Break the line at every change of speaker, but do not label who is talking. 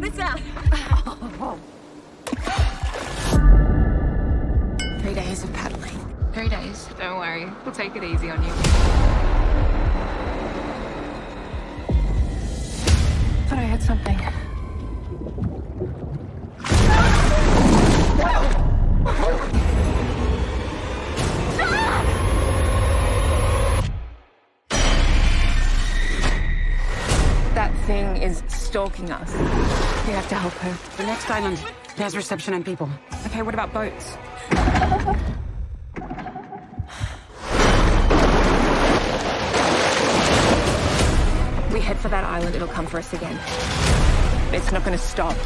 Check this out.
Three days of paddling.
Three days. Don't worry. We'll take it easy on you.
Thought I had something. That thing is stalking us. We have to help her.
The next island has reception and people.
Okay, what about boats? We head for that island, it'll come for us again. It's not gonna stop.